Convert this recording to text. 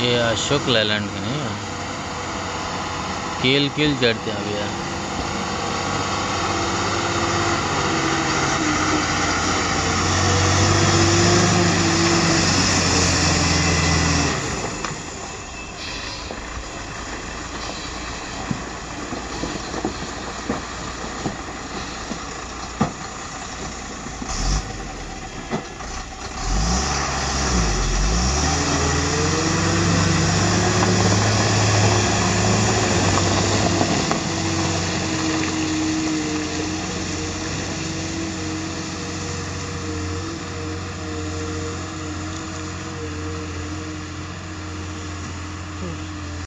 ये अशोक लैलैंड के नहीं केल केल जड़ते हैं भैया 对。